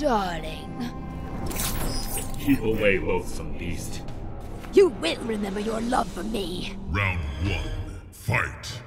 Darling, Keep away, loathsome beast. you will remember your love for me. Round one. Fight.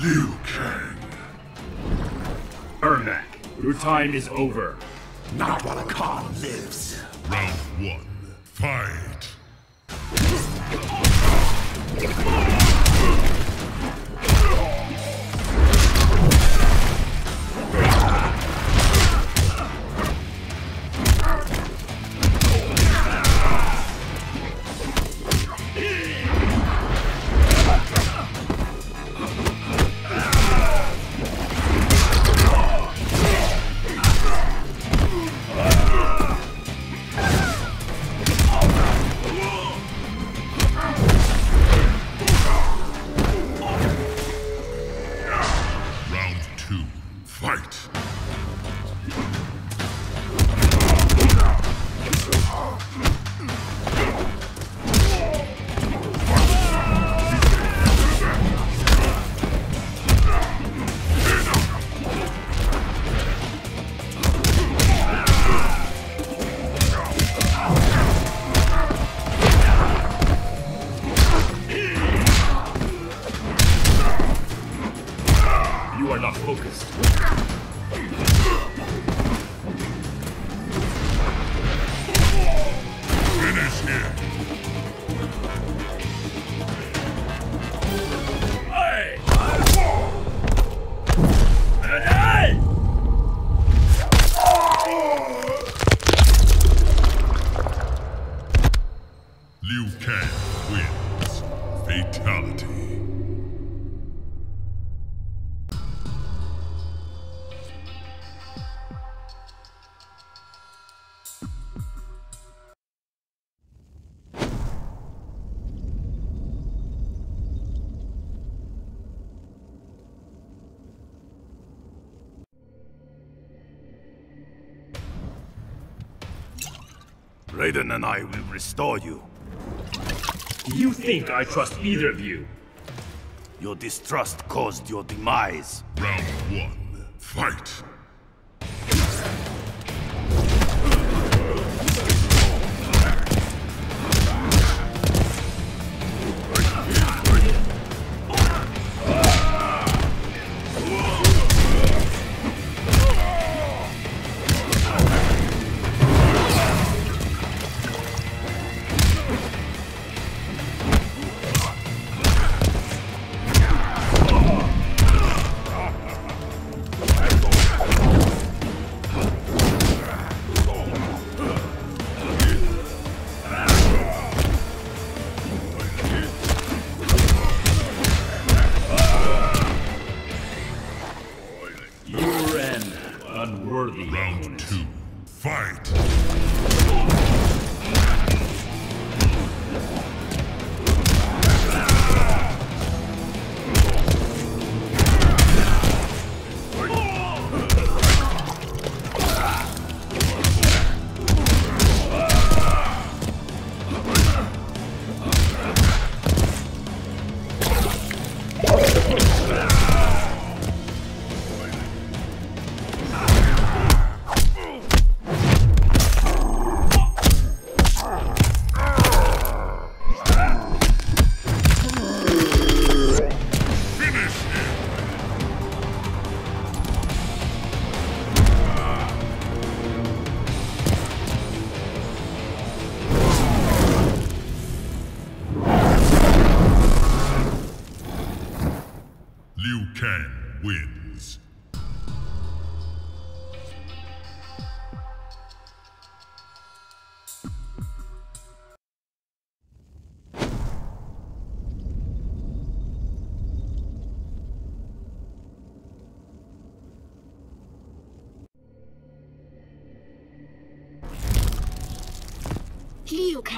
Liu Kang. Ermac, your time is over. Not while a Kahn lives. Raiden and I will restore you. You think I trust either of you? Your distrust caused your demise. Round one, fight! Unworthy Round opponent. two, fight!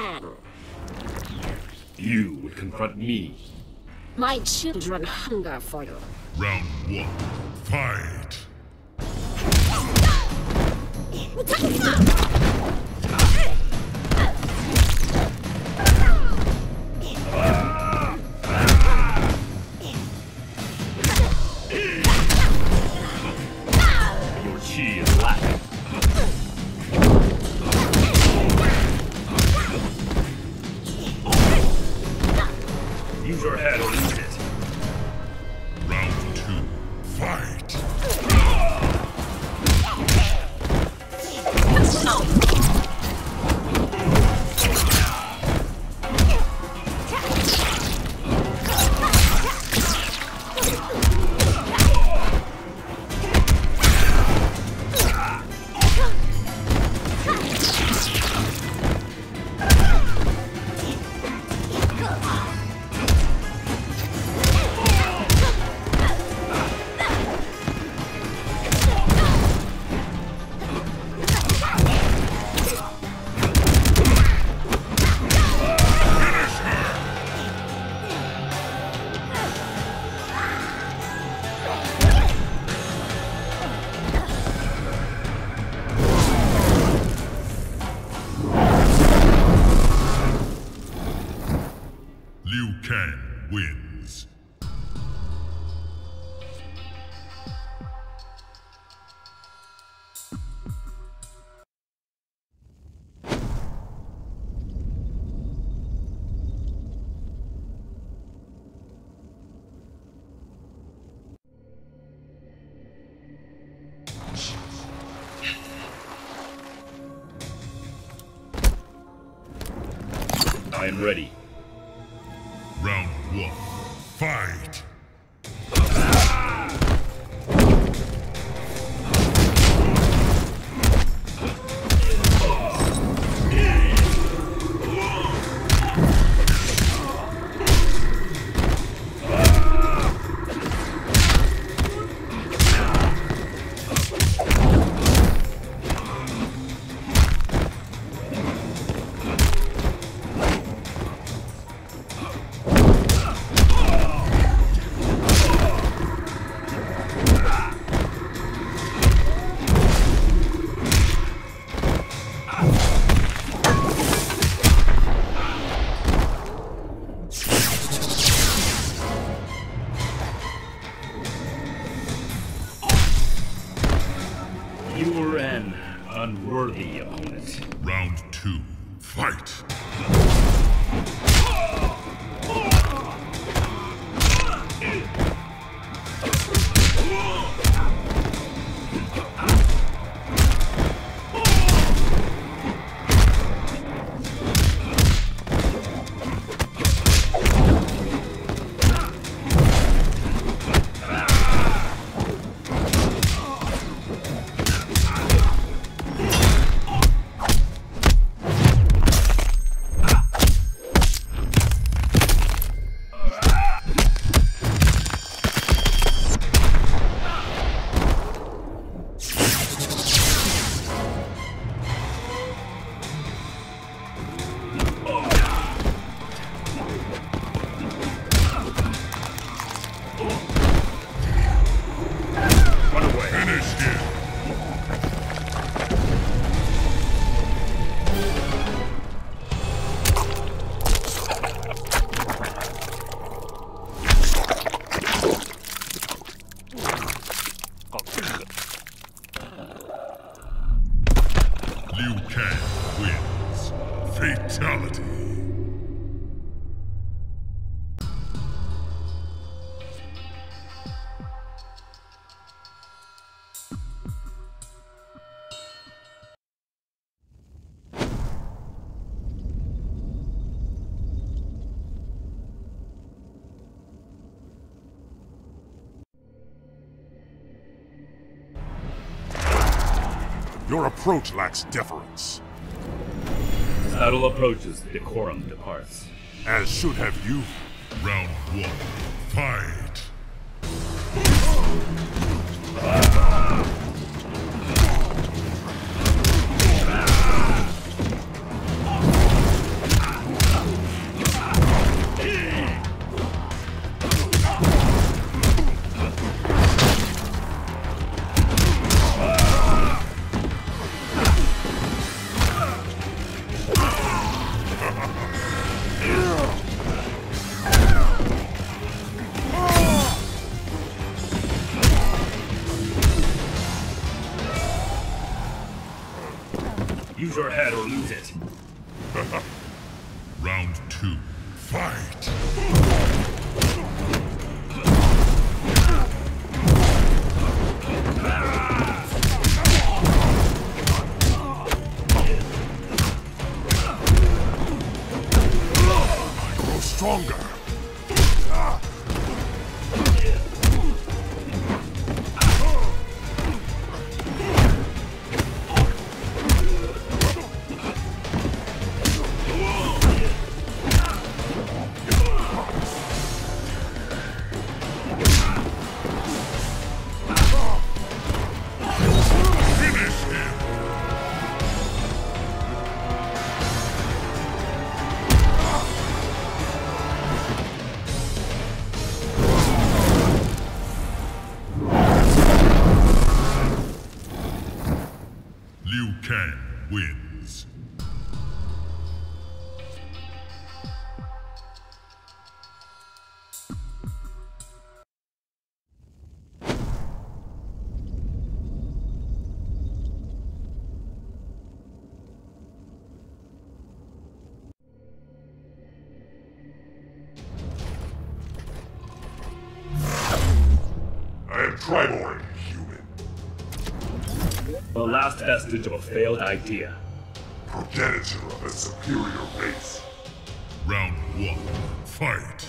Kang, You would confront me. my children hunger for you. Round one, fight! Ready. Two. Fight. Liu Kang wins. Fatality. Approach lacks deference, As battle approaches, decorum departs. as should have you. Round one. Fight. Use your head or lose it. Round two. Fight. Stronger. Triborg, human. The last vestige of a failed idea. Progenitor of a superior race. Round one. Fight.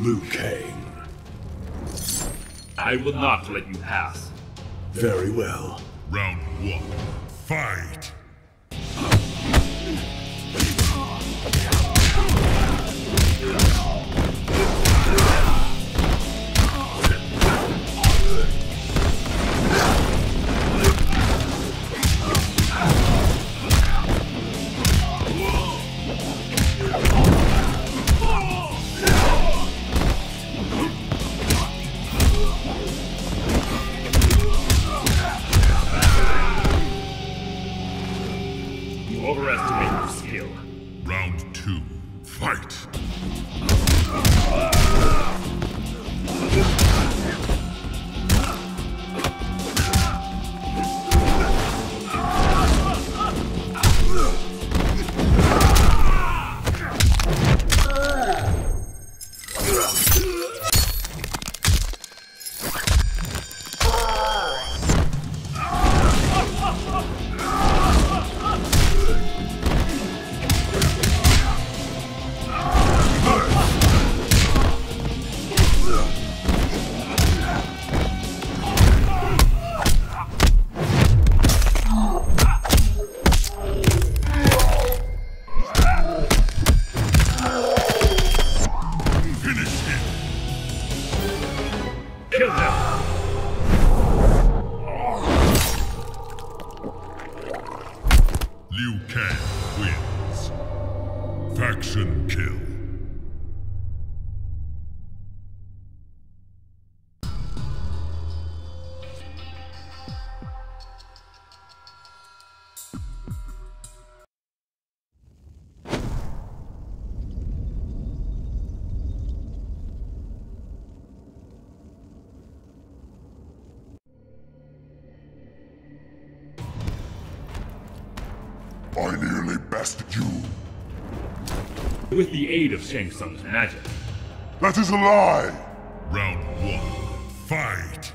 Liu Kang. I will not let you pass. Very well. Round one. Fight! Fight! Kill them! With the aid of Shang Tsung's magic. That is a lie! Round one. Fight!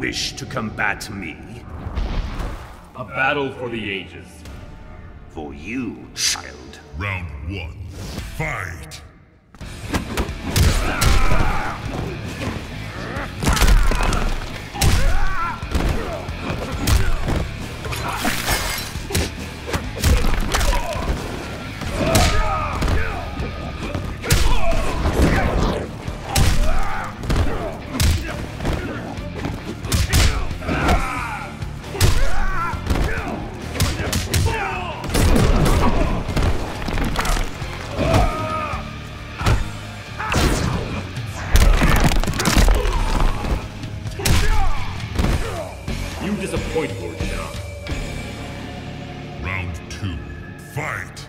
Wish to combat me? A battle for the ages. For you, child. Round one. Fight! Round two. Fight!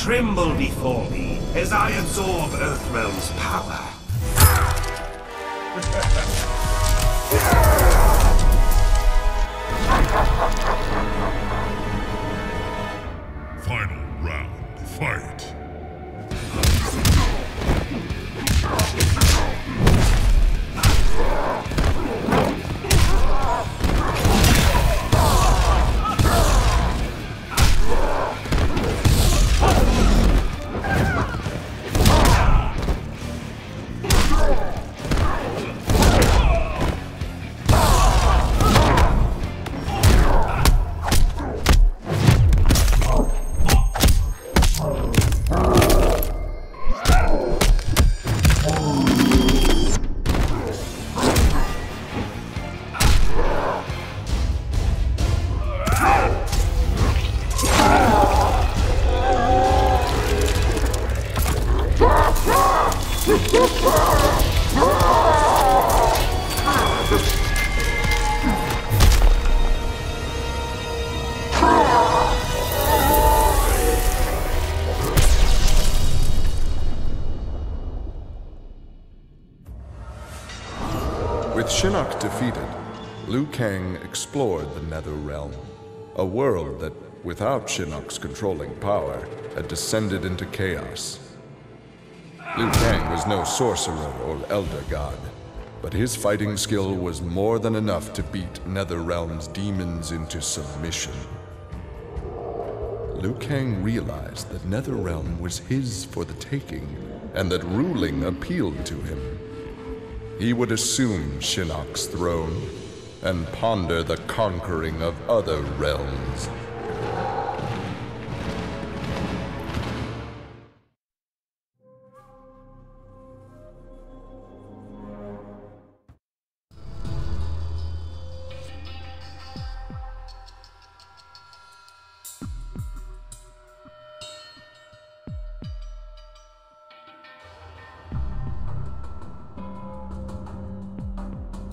Tremble before me as I absorb Earthrealm's power. Final a world that, without Shinnok's controlling power, had descended into chaos. Liu Kang was no sorcerer or elder god, but his fighting skill was more than enough to beat Netherrealm's demons into submission. Liu Kang realized that Netherrealm was his for the taking, and that ruling appealed to him. He would assume Shinnok's throne and ponder the conquering of other realms